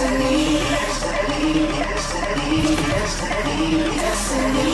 destiny, destiny, destiny, destiny, destiny.